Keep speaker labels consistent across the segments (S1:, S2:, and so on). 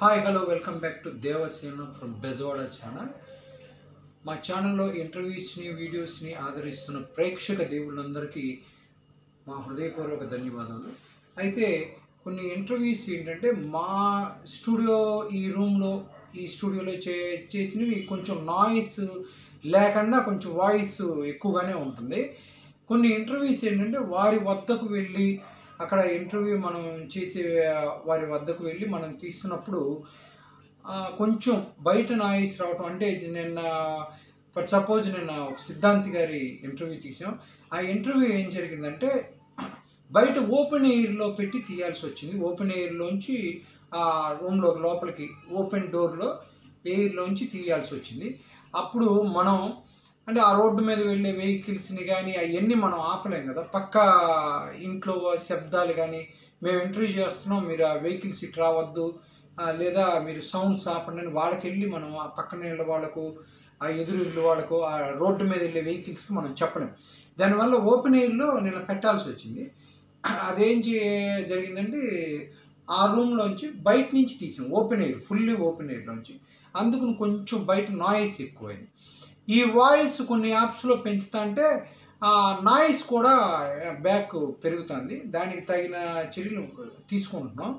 S1: Hi hello welcome back to Devasena from Bezawada channel మా ఛానల్లో ఇంటర్వ్యూస్ని వీడియోస్ని ఆదరిస్తున్న ప్రేక్షక దేవుళ్ళందరికీ మా హృదయపూర్వక ధన్యవాదాలు. అయితే కొన్ని ఇంటర్వ్యూస్ ఏంటంటే మా స్టూడియో ఈ రూమ్లో ఈ స్టూడియోలో చే చేసినవి కొంచెం నాయిస్ లేకుండా కొంచెం వాయిస్ ఎక్కువగానే ఉంటుంది. కొన్ని ఇంటర్వ్యూస్ ఏంటంటే వారి వద్దకు వెళ్ళి అక్కడ ఇంటర్వ్యూ మనం చేసే వారి వద్దకు వెళ్ళి మనం తీస్తున్నప్పుడు కొంచెం బయట నాయిస్ రావటం అంటే నిన్న ఫర్ సపోజ్ నిన్న సిద్ధాంతి గారి ఇంటర్వ్యూ తీసాం. ఆ ఇంటర్వ్యూ ఏం జరిగిందంటే బయట ఓపెన్ ఎయిర్లో పెట్టి తీయాల్సి వచ్చింది. ఓపెన్ ఎయిర్లోంచి ఆ రూమ్లో లోపలికి ఓపెన్ డోర్లో ఎయిర్లోంచి తీయాల్సి వచ్చింది. అప్పుడు మనం అంటే ఆ రోడ్డు మీద వెళ్ళే వెహికల్స్ని కానీ అవన్నీ మనం ఆపలేం కదా. పక్క ఇంట్లో శబ్దాలు కానీ మేము ఎంట్రీ చేస్తున్నాం మీరు ఆ వెహికల్స్ ఇటు రావద్దు లేదా మీరు సౌండ్స్ ఆపండి అని వాళ్ళకి వెళ్ళి మనం ఆ పక్కన ఇళ్ళ వాళ్ళకు ఆ ఎదురు ఇల్లు వాళ్ళకు ఆ రోడ్డు మీద వెళ్ళే వెహికల్స్కి మనం చెప్పలేం. దానివల్ల ఓపెన్ ఎయిర్లో నేను పెట్టాల్సి వచ్చింది. అదేం జరిగిందంటే ఆ రూమ్లోంచి బయట నుంచి తీసాం. ఓపెన్ ఎయిర్ ఫుల్లీ ఓపెన్ ఎయిర్లోంచి అందుకు కొంచెం బయట నాయిస్ ఎక్కువైంది. ఈ వాయిస్ కొన్ని యాప్స్లో పెంచుతా అంటే ఆ నాయిస్ కూడా బ్యాక్ పెరుగుతుంది. దానికి తగిన చర్యలు తీసుకుంటున్నాం.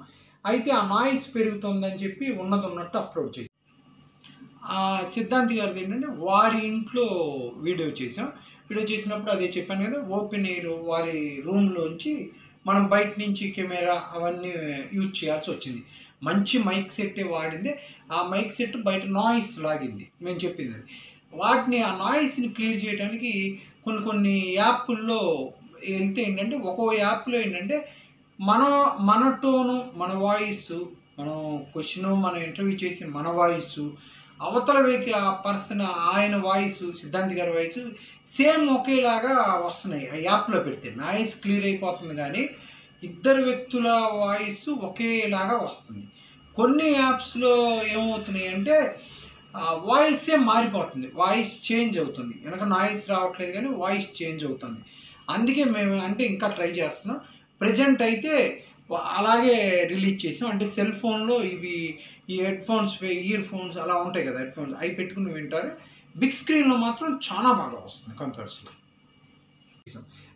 S1: అయితే ఆ నాయిస్ పెరుగుతుందని చెప్పి ఉన్నది ఉన్నట్టు అప్లోడ్ చేసాం సిద్ధాంతి గారిది ఏంటంటే వారి ఇంట్లో వీడియో చేసాం వీడియో చేసినప్పుడు అదే చెప్పాను కదా ఓపెన్ ఎయిర్ వారి రూమ్లోంచి మనం బయట నుంచి కెమెరా అవన్నీ యూజ్ చేయాల్సి వచ్చింది. మంచి మైక్ సెట్టే వాడింది. ఆ మైక్ సెట్ బయట నాయిస్ లాగింది. మేము చెప్పింది అది. వాటిని ఆ నాయిస్ని క్లియర్ చేయడానికి కొన్ని కొన్ని యాప్ల్లో వెళ్తే ఏంటంటే ఒక్కో యాప్లో ఏంటంటే మన మన టోను మన వాయిస్ మనం క్వశ్చన్ మనం ఇంటర్వ్యూ చేసి మన వాయిస్ అవతల వ్యక్తి ఆ పర్సన్ ఆయన వాయిస్ సిద్ధాంతి గారి వాయిస్ సేమ్ ఒకేలాగా వస్తున్నాయి. ఆ యాప్లో పెడితే నాయిస్ క్లియర్ అయిపోతుంది కానీ ఇద్దరు వ్యక్తుల వాయిస్ ఒకేలాగా వస్తుంది. కొన్ని యాప్స్లో ఏమవుతున్నాయి అంటే వాయిసే మారిపోతుంది. వాయిస్ చేంజ్ అవుతుంది. వెనక నాయిస్ రావట్లేదు కానీ వాయిస్ చేంజ్ అవుతుంది. అందుకే మేము అంటే ఇంకా ట్రై చేస్తున్నాం. ప్రజెంట్ అయితే అలాగే రిలీజ్ చేసాం. అంటే సెల్ ఫోన్లో ఇవి ఈ హెడ్ ఫోన్స్ ఇయర్ ఫోన్స్ అలా ఉంటాయి కదా హెడ్ ఫోన్స్ అవి పెట్టుకుని వింటారు. బిగ్ స్క్రీన్లో మాత్రం చాలా బాగా వస్తుంది కంప్యూటర్స్లో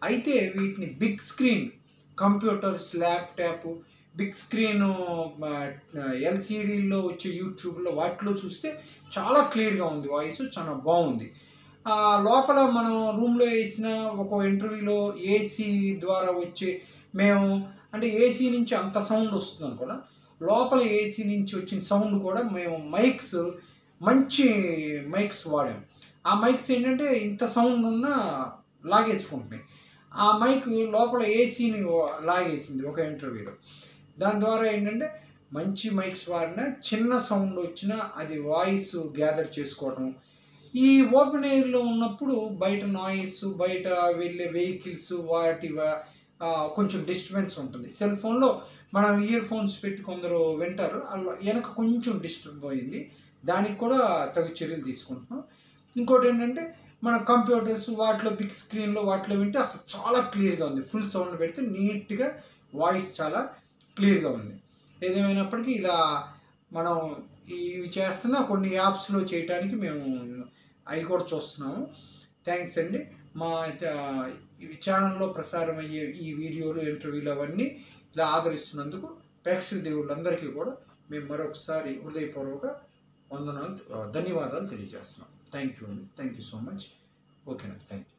S1: అయితే వీటిని big screen computers laptop big screen ఎల్సీడీలో వచ్చే యూట్యూబ్లో వాటిలో చూస్తే చాలా క్లియర్గా ఉంది వాయిస్ చాలా బాగుంది. లోపల మనం రూమ్లో వేసిన ఒక ఇంటర్వ్యూలో ఏసీ ద్వారా వచ్చే మేము అంటే ఏసీ నుంచి అంత సౌండ్ వస్తుంది అనుకోరా లోపల ఏసీ నుంచి వచ్చిన సౌండ్ కూడా మేము మైక్స్ మంచి మైక్స్ వాడాం. ఆ మైక్స్ ఏంటంటే ఇంత సౌండ్ ఉన్నా లాగేసుకుంటున్నాయి. ఆ మైక్ లోపల ఏసీని లాగేసింది ఒక ఇంటర్వ్యూలో. దాని ద్వారా ఏంటంటే మంచి మైక్స్ వాడిన చిన్న సౌండ్ వచ్చినా అది వాయిస్ గ్యాదర్ చేసుకోవటం. ఈ ఓపెన్ ఎయిర్లో ఉన్నప్పుడు బయట నాయిస్ బయట వెళ్ళే వెహికల్స్ వాటి కొంచెం డిస్టర్బెన్స్ ఉంటుంది. సెల్ ఫోన్లో మనం ఇయర్ ఫోన్స్ పెట్టి కొందరు వింటారు. అలా వెనక కొంచెం డిస్టర్బ్ అయింది. దానికి కూడా తగు చర్యలు తీసుకుంటున్నాం. ఇంకోటి ఏంటంటే మన కంప్యూటర్స్ వాటిలో బిగ్ స్క్రీన్లో వాటిలో వింటే అసలు చాలా క్లియర్గా ఉంది. ఫుల్ సౌండ్ పెడితే నీట్గా వాయిస్ చాలా క్లియర్గా ఉంది. ఏదేమైనప్పటికీ ఇలా మనం ఇవి చేస్తున్న కొన్ని యాప్స్లో చేయడానికి మేము అవి కూడా చూస్తున్నాము. థ్యాంక్స్ అండి. మా ఈ ఛానల్లో ప్రసారం అయ్యే ఈ వీడియోలు ఇంటర్వ్యూలు అవన్నీ ఇలా ఆదరిస్తున్నందుకు ప్రేక్షక దేవుళ్ళందరికీ కూడా మేము మరొకసారి హృదయపూర్వక వందనాలు ధన్యవాదాలు తెలియజేస్తున్నాం. థ్యాంక్ యూ అండి. Thank you so much. ఓకేనండి థ్యాంక్ యూ.